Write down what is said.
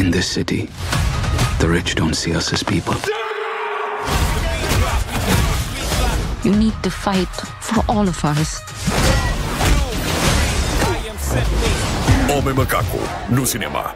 In this city, the rich don't see us as people. You need to fight for all of us. Homem Macaco, no cinema.